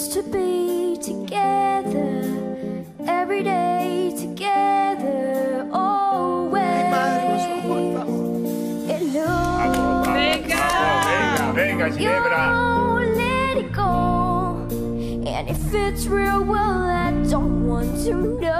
used to be together every day together always it looks venga venga Ginevra you let it go and if it's real well i don't want to know